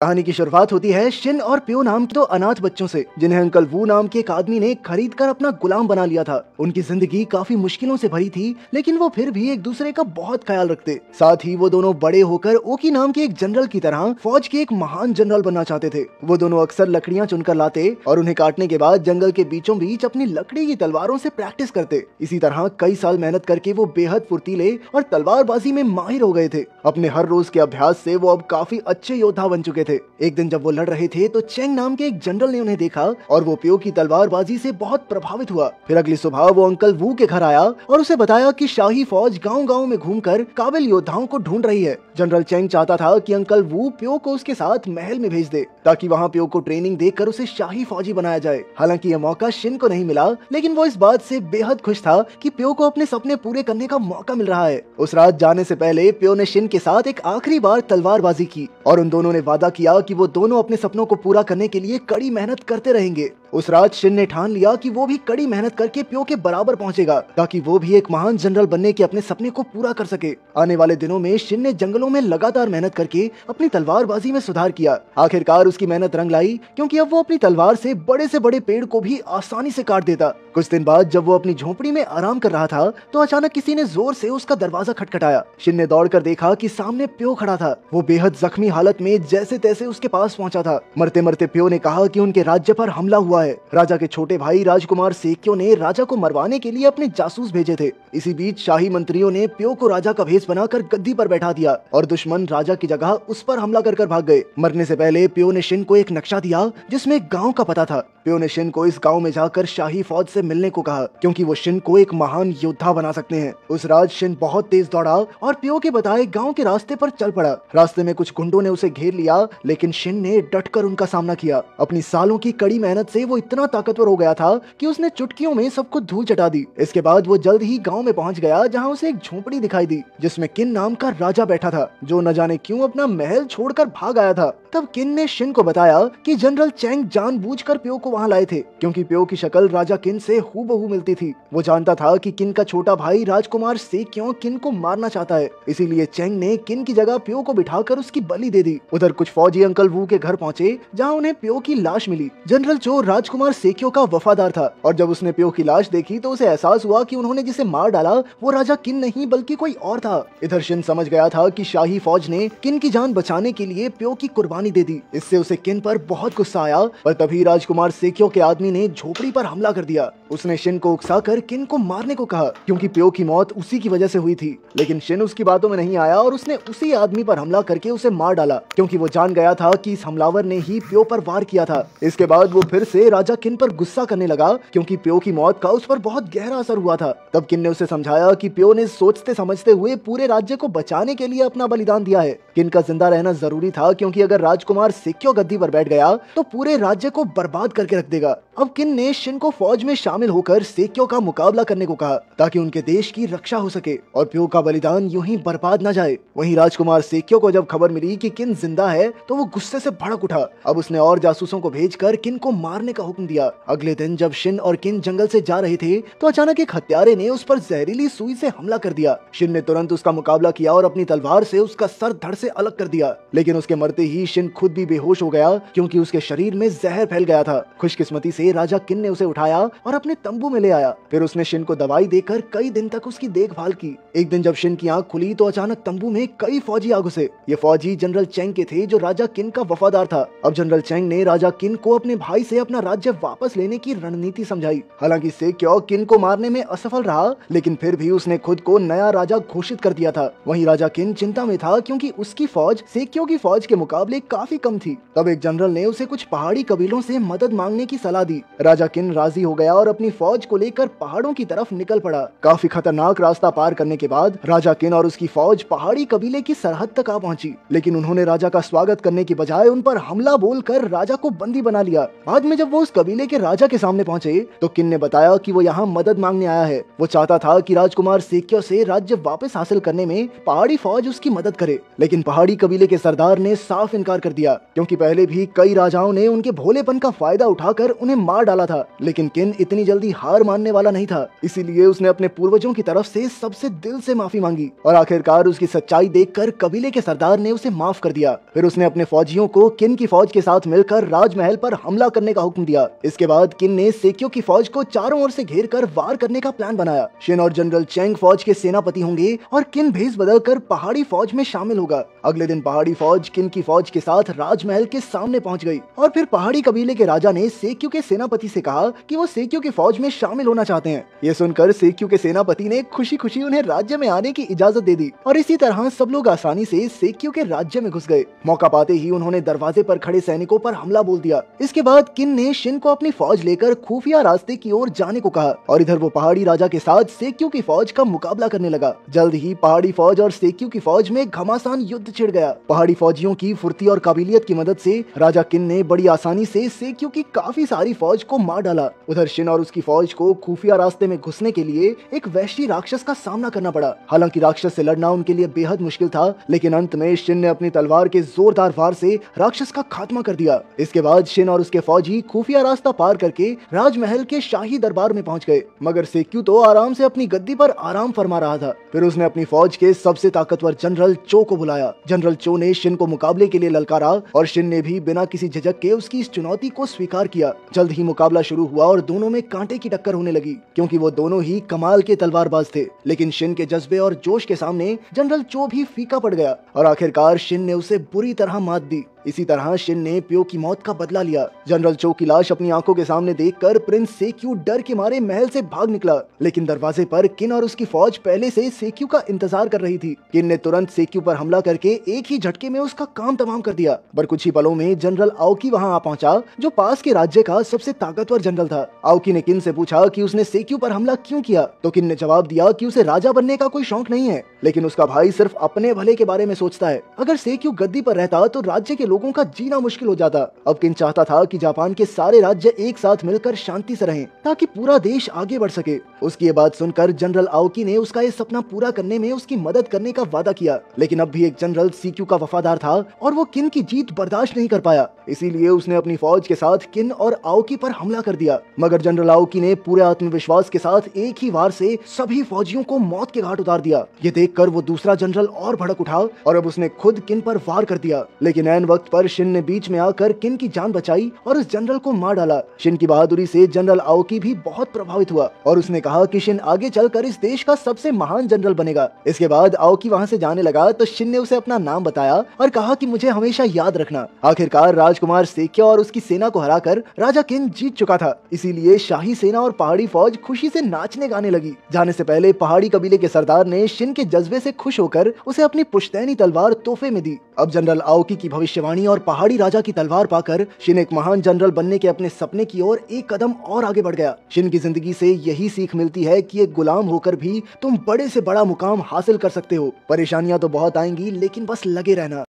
कहानी की शुरुआत होती है शिन और प्यो नाम के दो अनाथ बच्चों से, जिन्हें अंकल वू नाम के एक आदमी ने खरीद कर अपना गुलाम बना लिया था। उनकी ज़िंदगी काफ़ी मुश्किलों से भरी थी, लेकिन वो फिर भी एक दूसरे का बहुत ख्याल रखते। साथ ही वो दोनों बड़े होकर ओकी नाम के एक जनरल की तरह फौज के एक महान जनरल बनना चाहते थे। वो दोनों अक्सर लकड़ियाँ चुनकर लाते और उन्हें काटने के बाद जंगल के बीचों बीच अपनी लकड़ी की तलवारों से प्रैक्टिस करते। इसी तरह कई साल मेहनत करके वो बेहद फुर्तीले और तलवारबाजी में माहिर हो गए थे। अपने हर रोज के अभ्यास से वो अब काफ़ी अच्छे योद्धा बन चुके थे। एक दिन जब वो लड़ रहे थे तो चेंग नाम के एक जनरल ने उन्हें देखा और वो प्यो की तलवारबाजी से बहुत प्रभावित हुआ। फिर अगली सुबह वो अंकल वू के घर आया और उसे बताया कि शाही फौज गाँव गाँव में घूमकर काबिल योद्धाओं को ढूंढ रही है। जनरल चेंग चाहता था कि अंकल वू प्यो को उसके साथ महल में भेज दे, ताकि वहाँ प्यो को ट्रेनिंग देकर उसे शाही फौजी बनाया जाए। हालाँकि यह मौका शिन को नहीं मिला, लेकिन वो इस बात से बेहद खुश था कि प्यो को अपने सपने पूरे करने का मौका मिल रहा है। उस रात जाने से पहले प्यो ने शिन के साथ एक आखिरी बार तलवारबाजी की और उन दोनों ने वादा किया कि वो दोनों अपने सपनों को पूरा करने के लिए कड़ी मेहनत करते रहेंगे। उस रात शिन ने ठान लिया कि वो भी कड़ी मेहनत करके प्यो के बराबर पहुंचेगा, ताकि वो भी एक महान जनरल बनने के अपने सपने को पूरा कर सके। आने वाले दिनों में शिन ने जंगलों में लगातार मेहनत करके अपनी तलवारबाजी में सुधार किया। आखिरकार उसकी मेहनत रंग लाई, क्योंकि अब वो अपनी तलवार से बड़े से बड़े पेड़ को भी आसानी से काट देता। कुछ दिन बाद जब वो अपनी झोपड़ी में आराम कर रहा था तो अचानक किसी ने ज़ोर से उसका दरवाज़ा खटखटाया। शिन ने दौड़कर देखा कि सामने प्यो खड़ा था। वो बेहद जख्मी हालत में जैसे तैसे उसके पास पहुँचा था। मरते मरते प्यो ने कहा कि उनके राज्य पर हमला हुआ है। राजा के छोटे भाई राजकुमार सेक्यो ने राजा को मरवाने के लिए अपने जासूस भेजे थे। इसी बीच शाही मंत्रियों ने प्यो को राजा का भेष बनाकर गद्दी पर बैठा दिया और दुश्मन राजा की जगह उस पर हमला कर भाग गए। मरने से पहले प्यो ने शिन को एक नक्शा दिया, जिसमें गाँव का पता था। प्यो ने शिन को इस गाँव में जाकर शाही फौज से मिलने को कहा, क्योंकि वो शिन को एक महान योद्धा बना सकते हैं। उस रात शिन बहुत तेज दौड़ा और प्यो के बताए गाँव के रास्ते पर चल पड़ा। रास्ते में कुछ गुंडों ने उसे घेर लिया, लेकिन शिन ने डटकर उनका सामना किया। अपनी सालों की कड़ी मेहनत से वो इतना ताकतवर हो गया था कि उसने चुटकियों में सबको धूल चटा दी। इसके बाद वो जल्द ही गाँव में पहुँच गया, जहाँ उसे एक झोपड़ी दिखाई दी, जिसमें किन नाम का राजा बैठा था, जो न जाने क्यूँ अपना महल छोड़कर भाग आया था। तब किन ने शिन को बताया कि जनरल चैंग जानबूझकर प्यो को वहाँ लाए थे? क्योंकि प्यो की शक्ल राजा किन से हूबहू मिलती थी। वो जानता था कि किन का छोटा भाई राजकुमार से क्यों किन को मारना चाहता है। इसीलिए चैंग ने किन की जगह प्यो को बिठाकर उसकी बलि दे दी। उधर कुछ फौजी अंकल वू के घर पहुँचे, जहाँ उन्हें प्यो की लाश मिली। जनरल चो राजकुमार सेक्यो का वफादार था, और जब उसने प्यो की लाश देखी तो उसे एहसास हुआ की उन्होंने जिसे मार डाला, वो राजा किन नहीं, बल्कि कोई और था। इधर शिन समझ गया था की शाही फौज ने किन की जान बचाने के लिए प्यो की कुर्बानी दे दी। इससे उसे किन पर बहुत गुस्सा आया, पर तभी राजकुमार सेक्यो के आदमी ने झोपड़ी पर हमला कर दिया। उसने शिन को उकसा कर किन को मारने को कहा, क्योंकि प्यो की मौत उसी की वजह से हुई थी। लेकिन शिन उसकी बातों में नहीं आया और उसने उसी आदमी पर हमला करके उसे मार डाला, क्योंकि वो जान गया था कि इस हमलावर ने ही प्यो पर वार किया था। इसके बाद वो फिर से राजा किन पर गुस्सा करने लगा, क्योंकि प्यो की मौत का उस पर बहुत गहरा असर हुआ था। तब किन ने उसे समझाया कि प्यो ने सोचते समझते हुए पूरे राज्य को बचाने के लिए अपना बलिदान दिया है। किन का ज़िंदा रहना ज़रूरी था, क्योंकि अगर राजकुमार सिक्यों गद्दी पर बैठ गया तो पूरे राज्य को बर्बाद करके रख देगा। अब किन ने शिन को फौज में शामिल होकर सेक्यो का मुकाबला करने को कहा, ताकि उनके देश की रक्षा हो सके और प्यो का बलिदान यूँ ही बर्बाद न जाए। वहीं राजकुमार सेक्यो को जब खबर मिली कि किन ज़िंदा है तो वो गुस्से से भड़क उठा। अब उसने और जासूसों को भेजकर किन को मारने का हुक्म दिया। अगले दिन जब शिन और किन जंगल से जा रहे थे तो अचानक एक हत्यारे ने उस पर जहरीली सुई से हमला कर दिया। शिन ने तुरंत उसका मुकाबला किया और अपनी तलवार से उसका सर धड़ से अलग कर दिया। लेकिन उसके मरते ही शिन खुद भी बेहोश हो गया क्योंकि उसके शरीर में जहर फैल गया था। खुशकिस्मती से राजा किन ने उसे उठाया और अपने तंबू में ले आया। फिर उसने शिन को दवाई देकर कई दिन तक उसकी देखभाल की। एक दिन जब शिन की आँख खुली तो अचानक तंबू में कई फौजी आ घुसे। ये फौजी जनरल चेंग के थे जो राजा किन का वफादार था। अब जनरल चेंग ने राजा किन को अपने भाई से अपना राज्य वापस लेने की रणनीति समझाई। हालाँकि से क्यों किन को मारने में असफल रहा, लेकिन फिर भी उसने खुद को नया राजा घोषित कर दिया था। वहीं राजा किन चिंता में था क्योंकि उसकी फौज, सेक्यो की फौज के मुकाबले काफ़ी कम थी। तब एक जनरल ने उसे कुछ पहाड़ी कबीलों से मदद मांगने की सलाह दी। राजा किन राज़ी हो गया और अपनी फौज को लेकर पहाड़ों की तरफ़ निकल पड़ा। काफ़ी खतरनाक रास्ता पार करने के बाद राजा किन और उसकी फौज पहाड़ी कबीले की सरहद तक आ पहुँची। लेकिन उन्होंने राजा का स्वागत करने की बजाय उन पर हमला बोलकर राजा को बंदी बना लिया। बाद में जब वो उस कबीले के राजा के सामने पहुँचे तो किन ने बताया कि वो यहाँ मदद मांगने आया है। वो चाहता था कि राजकुमार सेक्यो से राज्य वापस हासिल करने में पहाड़ी फौज उसकी मदद करे। लेकिन पहाड़ी कबीले के सरदार ने साफ़ इनकार कर दिया, क्योंकि पहले भी कई राजाओं ने उनके भोलेपन का फ़ायदा उठाकर उन्हें मार डाला था, लेकिन किन इतनी जल्दी हार मानने वाला नहीं था, इसीलिए उसने अपने पूर्वजों की तरफ़ से सबसे दिल से माफ़ी मांगी, और आखिरकार उसकी सच्चाई देखकर कबीले के सरदार ने उसे माफ़ कर दिया। फिर उसने अपने फौजियों को किन की फौज के साथ मिलकर राजमहल पर हमला करने का हुक्म दिया। इसके बाद किन ने सेक्यो की फौज को चारों ओर से घेर कर वार करने का प्लान बनाया। शिन और जनरल चेंग फौज के सेनापति होंगे, और किन भेज बदल कर पहाड़ी फौज में शामिल होगा। अगले दिन पहाड़ी फौज किन की फौज के साथ राजमहल के सामने पहुँच गई और फिर पहाड़ी कबीले के राजा ने सेक्यू के सेनापति से कहा कि वो सेक्यू की फौज में शामिल होना चाहते हैं। ये सुनकर सेक्यू के सेनापति ने खुशी खुशी उन्हें राज्य में आने की इजाज़त दे दी और इसी तरह सब लोग आसानी से सेक्यू के राज्य में घुस गए। मौका पाते ही उन्होंने दरवाजे पर खड़े सैनिकों पर हमला बोल दिया। इसके बाद किन ने शिन को अपनी फौज लेकर खुफिया रास्ते की ओर जाने को कहा और इधर वो पहाड़ी राजा के साथ सेक्यू की फौज का मुकाबला करने लगा। जल्द ही पहाड़ी फौज और सेक्यू की फौज में घमासान युद्ध छिड़ गया। पहाड़ी फौजियों की फुर्ती और काबिलियत की मदद से राजा किन ने बड़ी आसानी से सेक्यू की काफ़ी सारी फौज को मार डाला। उधर शिन और उसकी फौज को खुफिया रास्ते में घुसने के लिए एक वैश्वी राक्षस का सामना करना पड़ा। हालाँकि राक्षस से लड़ना उनके लिए बेहद मुश्किल था, लेकिन अंत में शिन ने अपनी तलवार के जोरदार वार से राक्षस का खात्मा कर दिया। इसके बाद शिन और उसके फौजी खुफिया रास्ता पार करके राजमहल के शाही दरबार में पहुँच गए, मगर सेक्यू तो आराम से अपनी गद्दी पर आराम फरमा रहा था। फिर उसने अपनी फौज के सबसे ताकतवर जनरल चो को बुलाया। जनरल चो ने शिन को मुकाबले के लिए ललकारा और शिन ने भी बिना किसी झिझक के उसकी इस चुनौती को स्वीकार किया। जल्द ही मुकाबला शुरू हुआ और दोनों में कांटे की टक्कर होने लगी, क्योंकि वो दोनों ही कमाल के तलवारबाज थे। लेकिन शिन के जज्बे और जोश के सामने जनरल चो भी फीका पड़ गया, और आखिरकार शिन ने उसे बुरी तरह मात दी। इसी तरह शिन ने प्यो की मौत का बदला लिया। जनरल चो की लाश अपनी आँखों के सामने देखकर प्रिंस सेक्यू डर के मारे महल से भाग निकला। लेकिन दरवाजे पर किन और उसकी फौज पहले से सेक्यू का इंतज़ार कर रही थी। किन ने तुरंत सेक्यू पर हमला करके एक ही झटके में उसका काम तमाम कर दिया। पर कुछ ही पलों में जनरल आओकी वहाँ आ पहुँचा, जो पास के राज्य का सबसे ताकतवर जनरल था। आओकी ने किन से पूछा की उसने सेक्यू पर हमला क्यूँ किया तो किन ने जवाब दिया की उसे राजा बनने का कोई शौक नहीं है। लेकिन उसका भाई सिर्फ़ अपने भले के बारे में सोचता है। अगर सेक्यू गद्दी पर रहता तो राज्य के लोगों का जीना मुश्किल हो जाता। अब किन चाहता था कि जापान के सारे राज्य एक साथ मिलकर शांति से रहें, ताकि पूरा देश आगे बढ़ सके। उसकी ये बात सुनकर जनरल आओकी ने उसका ये सपना पूरा करने में उसकी मदद करने का वादा किया। लेकिन अब भी एक जनरल सीक्यू का वफादार था और वो किन की जीत बर्दाश्त नहीं कर पाया। इसीलिए उसने अपनी फौज के साथ किन और आओकी पर हमला कर दिया। मगर जनरल आओकी ने पूरे आत्मविश्वास के साथ एक ही वार से सभी फौजियों को मौत के घाट उतार दिया। ये देखकर वो दूसरा जनरल और भड़क उठा और अब उसने खुद किन पर वार कर दिया। लेकिन एन वक्त पर शिन ने बीच में आकर किन की जान बचाई और उस जनरल को मार डाला। शिन की बहादुरी से जनरल आओकी भी बहुत प्रभावित हुआ और उसने कहा कि शिन आगे चलकर इस देश का सबसे महान जनरल बनेगा। इसके बाद आओकी वहाँ से जाने लगा तो शिन ने उसे अपना नाम बताया और कहा कि मुझे हमेशा याद रखना। आखिरकार राजकुमार सेक्या और उसकी सेना को हराकर राजा किन जीत चुका था। इसीलिए शाही सेना और पहाड़ी फौज खुशी से नाचने गाने लगी। जाने से पहले पहाड़ी कबीले के सरदार ने शिन के जज्बे से खुश होकर उसे अपनी पुश्तैनी तलवार तोहफे में दी। अब जनरल आओकी की भविष्यवाणी और पहाड़ी राजा की तलवार पाकर शिन एक महान जनरल बनने के अपने सपने की ओर एक कदम और आगे बढ़ गया। शिन की ज़िंदगी से यही सीख मिलती है कि एक गुलाम होकर भी तुम बड़े से बड़ा मुकाम हासिल कर सकते हो। परेशानियाँ तो बहुत आएँगी, लेकिन बस लगे रहना।